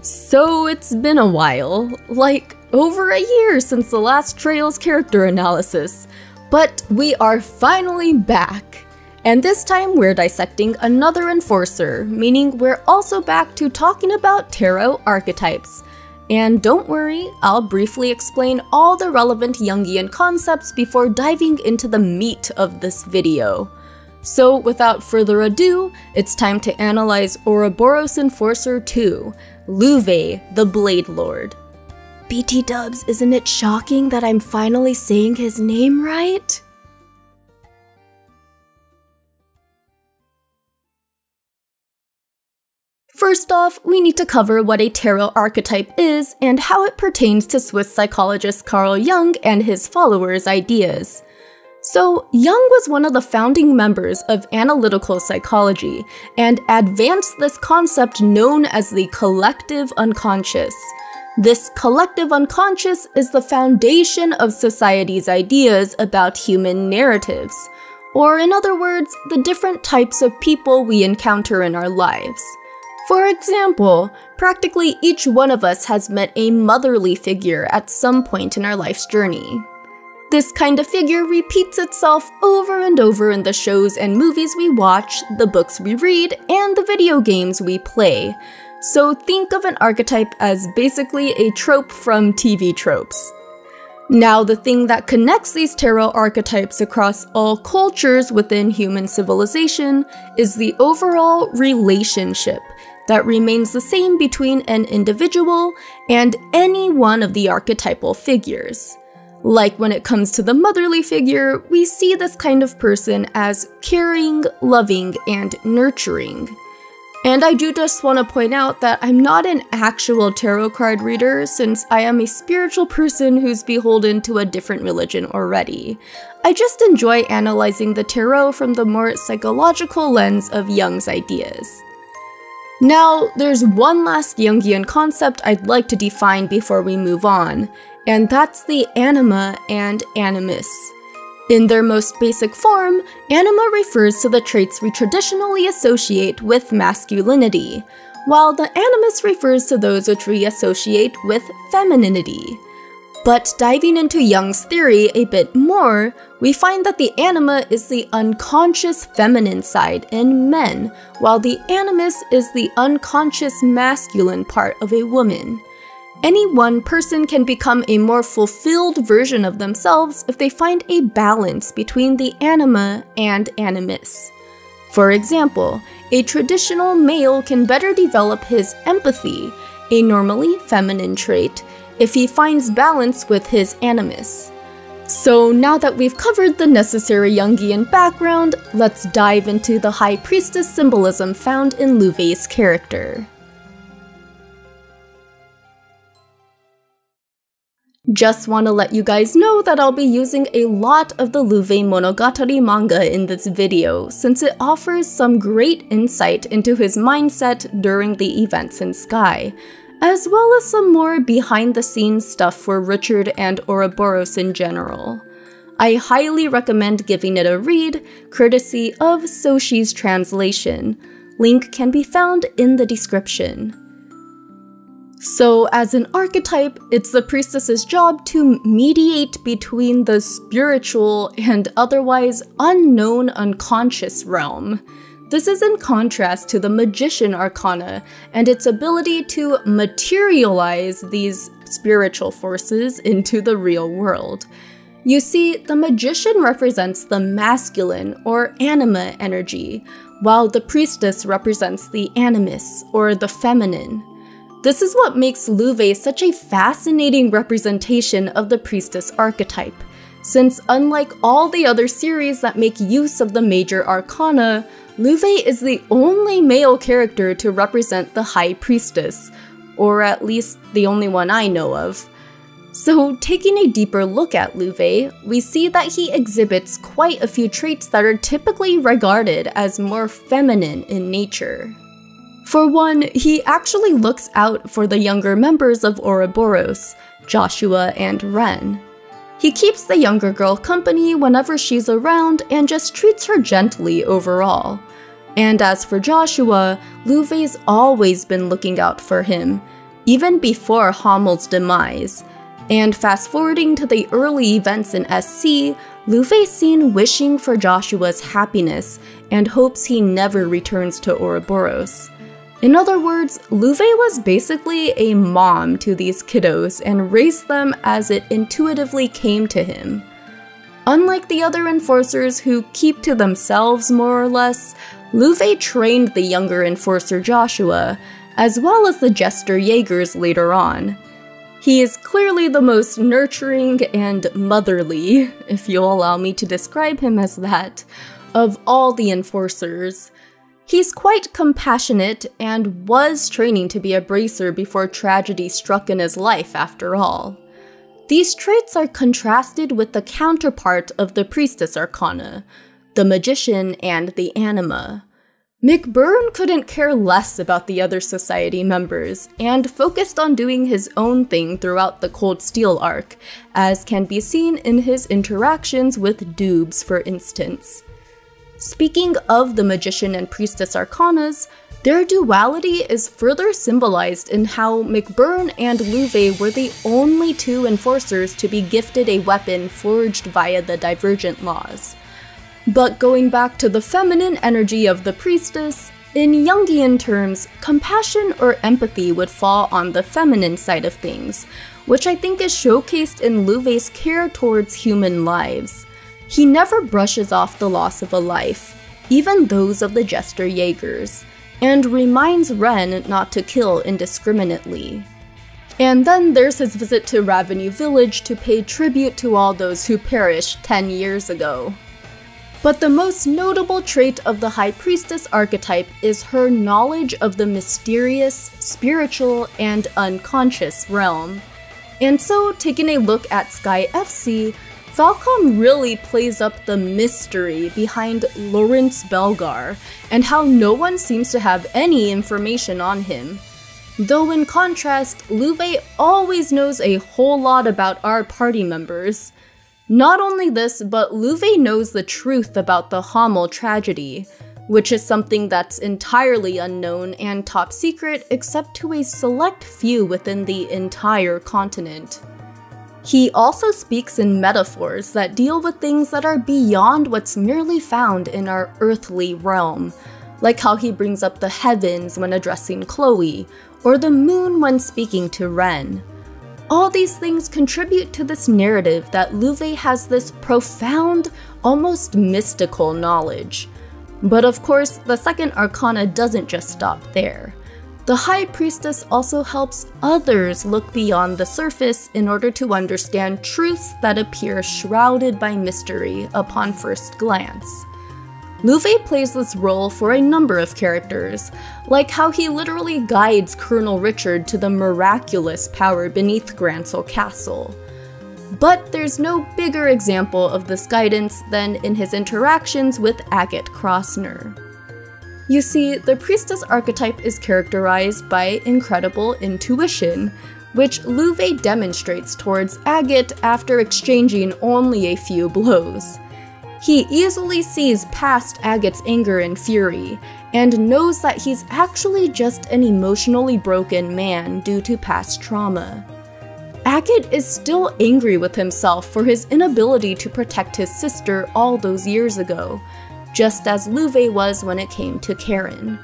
So it's been a while, like over a year since the last Trails character analysis, but we are finally back. And this time we're dissecting another Enforcer, meaning we're also back to talking about tarot archetypes. And don't worry, I'll briefly explain all the relevant Jungian concepts before diving into the meat of this video. So without further ado, it's time to analyze Ouroboros Enforcer 2, Loewe, the Blade Lord. BT dubs, isn't it shocking that I'm finally saying his name right? First off, we need to cover what a tarot archetype is and how it pertains to Swiss psychologist Carl Jung and his followers' ideas. So, Jung was one of the founding members of analytical psychology and advanced this concept known as the collective unconscious. This collective unconscious is the foundation of society's ideas about human narratives, or in other words, the different types of people we encounter in our lives. For example, practically each one of us has met a motherly figure at some point in our life's journey. This kind of figure repeats itself over and over in the shows and movies we watch, the books we read, and the video games we play. So think of an archetype as basically a trope from TV tropes. Now, the thing that connects these tarot archetypes across all cultures within human civilization is the overall relationship that remains the same between an individual and any one of the archetypal figures. Like when it comes to the motherly figure, we see this kind of person as caring, loving, and nurturing. And I do just want to point out that I'm not an actual tarot card reader since I am a spiritual person who's beholden to a different religion already. I just enjoy analyzing the tarot from the more psychological lens of Jung's ideas. Now, there's one last Jungian concept I'd like to define before we move on, and that's the anima and animus. In their most basic form, anima refers to the traits we traditionally associate with masculinity, while the animus refers to those which we associate with femininity. But diving into Jung's theory a bit more, we find that the anima is the unconscious feminine side in men, while the animus is the unconscious masculine part of a woman. Any one person can become a more fulfilled version of themselves if they find a balance between the anima and animus. For example, a traditional male can better develop his empathy, a normally feminine trait, if he finds balance with his animus. So now that we've covered the necessary Jungian background, let's dive into the High Priestess symbolism found in Loewe's character. Just want to let you guys know that I'll be using a lot of the Loewe Monogatari manga in this video, since it offers some great insight into his mindset during the events in Sky, as well as some more behind the scenes stuff for Richard and Ouroboros in general. I highly recommend giving it a read, courtesy of Soshy's translation. Link can be found in the description. So, as an archetype, it's the priestess's job to mediate between the spiritual and otherwise unknown unconscious realm. This is in contrast to the Magician Arcana and its ability to materialize these spiritual forces into the real world. You see, the Magician represents the masculine or anima energy, while the Priestess represents the animus or the feminine. This is what makes Loewe such a fascinating representation of the Priestess archetype, since unlike all the other series that make use of the major arcana, Loewe is the only male character to represent the High Priestess, or at least the only one I know of. So, taking a deeper look at Loewe, we see that he exhibits quite a few traits that are typically regarded as more feminine in nature. For one, he actually looks out for the younger members of Ouroboros, Joshua and Renne. He keeps the younger girl company whenever she's around and just treats her gently overall. And as for Joshua, Loewe's always been looking out for him, even before Hamel's demise. And fast forwarding to the early events in SC, Loewe's seen wishing for Joshua's happiness and hopes he never returns to Ouroboros. In other words, Loewe was basically a mom to these kiddos and raised them as it intuitively came to him. Unlike the other enforcers who keep to themselves more or less, Loewe trained the younger enforcer Joshua, as well as the Jester Jaegers later on. He is clearly the most nurturing and motherly, if you'll allow me to describe him as that, of all the enforcers. He's quite compassionate and was training to be a bracer before tragedy struck in his life, after all. These traits are contrasted with the counterpart of the Priestess Arcana, the Magician and the Anima. McBurn couldn't care less about the other Society members, and focused on doing his own thing throughout the Cold Steel arc, as can be seen in his interactions with Dubes, for instance. Speaking of the Magician and Priestess Arcanas, their duality is further symbolized in how McBurn and Loewe were the only two enforcers to be gifted a weapon forged via the Divergent Laws. But going back to the feminine energy of the priestess, in Jungian terms, compassion or empathy would fall on the feminine side of things, which I think is showcased in Loewe's care towards human lives. He never brushes off the loss of a life, even those of the Jester Jaegers, and reminds Renne not to kill indiscriminately. And then there's his visit to Raveneux Village to pay tribute to all those who perished 10 years ago. But the most notable trait of the High Priestess archetype is her knowledge of the mysterious, spiritual, and unconscious realm. And so, taking a look at Sky FC, Falcom really plays up the mystery behind Lorence Belgar and how no one seems to have any information on him. Though in contrast, Loewe always knows a whole lot about our party members. Not only this, but Loewe knows the truth about the Hamel tragedy, which is something that's entirely unknown and top secret except to a select few within the entire continent. He also speaks in metaphors that deal with things that are beyond what's merely found in our earthly realm, like how he brings up the heavens when addressing Kloe, or the moon when speaking to Renne. All these things contribute to this narrative that Loewe has this profound, almost mystical knowledge. But of course, the second arcana doesn't just stop there. The High Priestess also helps others look beyond the surface in order to understand truths that appear shrouded by mystery upon first glance. Loewe plays this role for a number of characters, like how he literally guides Colonel Richard to the miraculous power beneath Grancel Castle. But there's no bigger example of this guidance than in his interactions with Agate Crosner. You see, the priestess archetype is characterized by incredible intuition, which Loewe demonstrates towards Agate after exchanging only a few blows. He easily sees past Agate's anger and fury, and knows that he's actually just an emotionally broken man due to past trauma. Agate is still angry with himself for his inability to protect his sister all those years ago, just as Loewe was when it came to Karen.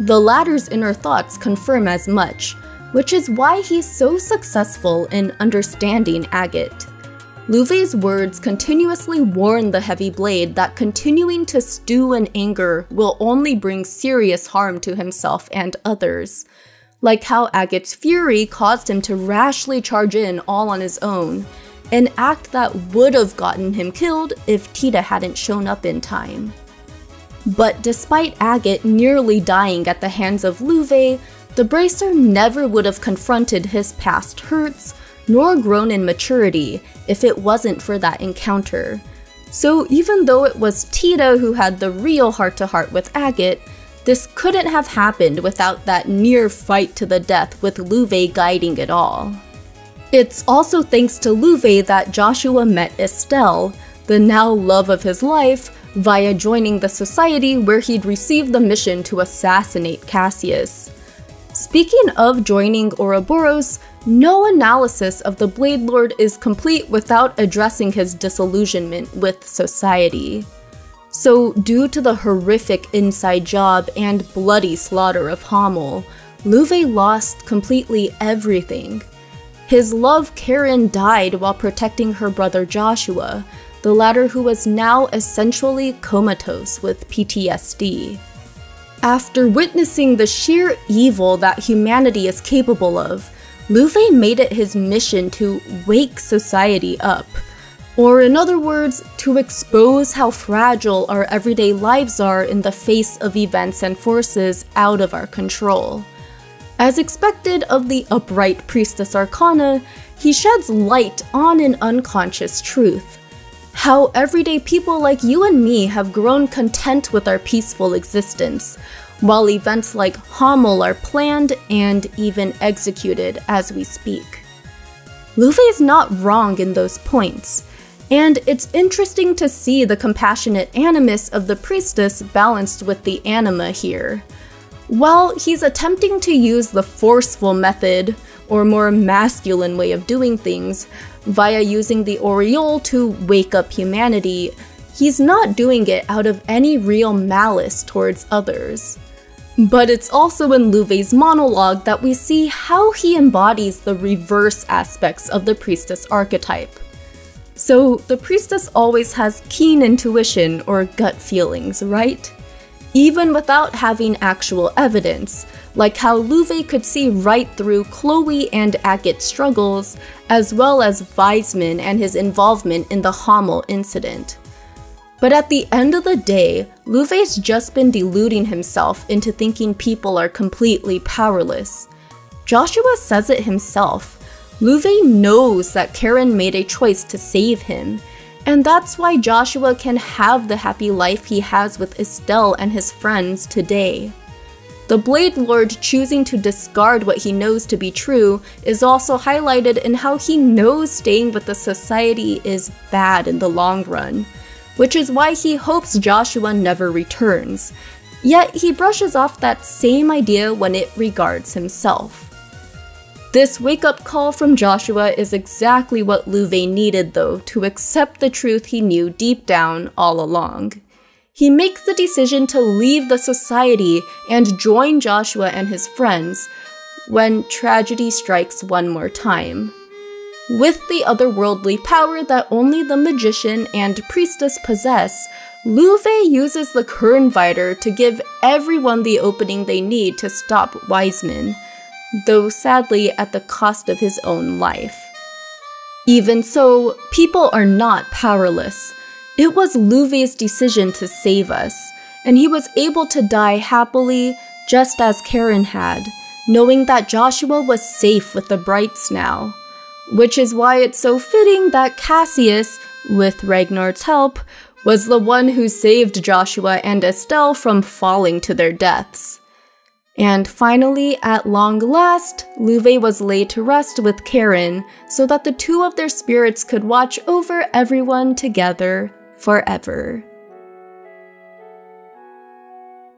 The latter's inner thoughts confirm as much, which is why he's so successful in understanding Agate. Loewe's words continuously warn the Heavy Blade that continuing to stew in anger will only bring serious harm to himself and others. Like how Agate's fury caused him to rashly charge in all on his own, an act that would have gotten him killed if Tita hadn't shown up in time. But despite Agate nearly dying at the hands of Loewe, the Bracer never would have confronted his past hurts, nor grown in maturity if it wasn't for that encounter. So even though it was Tita who had the real heart-to-heart -heart with Agate, this couldn't have happened without that near fight to the death with Loewe guiding it all. It's also thanks to Loewe that Joshua met Estelle, the now love of his life, via joining the society where he'd received the mission to assassinate Cassius. Speaking of joining Ouroboros, no analysis of the Blade Lord is complete without addressing his disillusionment with society. So, due to the horrific inside job and bloody slaughter of Hamel, Loewe lost completely everything. His love Karen died while protecting her brother Joshua, the latter who was now essentially comatose with PTSD. After witnessing the sheer evil that humanity is capable of, Loewe made it his mission to wake society up or, in other words, to expose how fragile our everyday lives are in the face of events and forces out of our control. As expected of the upright Priestess Arcana, he sheds light on an unconscious truth. How everyday people like you and me have grown content with our peaceful existence, while events like Hamel are planned and even executed as we speak. Loewe is not wrong in those points. And it's interesting to see the compassionate animus of the priestess balanced with the anima here. While he's attempting to use the forceful method, or more masculine way of doing things, via using the aureole to wake up humanity, he's not doing it out of any real malice towards others. But it's also in Loewe's monologue that we see how he embodies the reverse aspects of the priestess archetype. So, the priestess always has keen intuition or gut feelings, right? Even without having actual evidence, like how Loewe could see right through Kloe and Agate's struggles, as well as Weissmann and his involvement in the Hamel incident. But at the end of the day, Loewe's just been deluding himself into thinking people are completely powerless. Joshua says it himself Loewe knows that Karen made a choice to save him, and that's why Joshua can have the happy life he has with Estelle and his friends today. The Blade Lord choosing to discard what he knows to be true is also highlighted in how he knows staying with the society is bad in the long run, which is why he hopes Joshua never returns. Yet he brushes off that same idea when it regards himself. This wake up call from Joshua is exactly what Loewe needed, though, to accept the truth he knew deep down all along. He makes the decision to leave the society and join Joshua and his friends when tragedy strikes one more time. With the otherworldly power that only the magician and priestess possess, Loewe uses the Kernviter to give everyone the opening they need to stop Weissmann though sadly at the cost of his own life. Even so, people are not powerless. It was Loewe's decision to save us, and he was able to die happily just as Karen had, knowing that Joshua was safe with the Brights now. Which is why it's so fitting that Cassius, with Ragnar's help, was the one who saved Joshua and Estelle from falling to their deaths. And finally, at long last, Loewe was laid to rest with Karen so that the two of their spirits could watch over everyone together forever.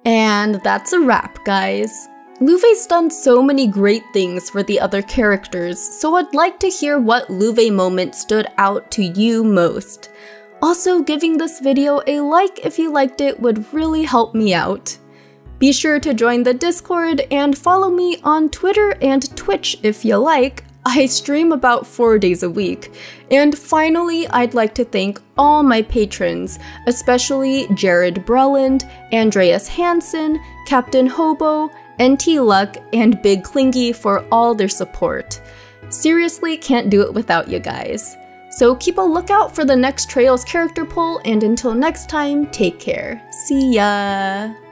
And that's a wrap, guys. Loewe's done so many great things for the other characters, so I'd like to hear what Loewe moment stood out to you most. Also, giving this video a like if you liked it would really help me out. Be sure to join the Discord and follow me on Twitter and Twitch if you like. I stream about four days a week. And finally, I'd like to thank all my patrons, especially Jared Breland, Andreas Hansen, Captain Hobo, NT Luck, and Big Clingy for all their support. Seriously, can't do it without you guys. So keep a lookout for the next Trails character poll, and until next time, take care. See ya!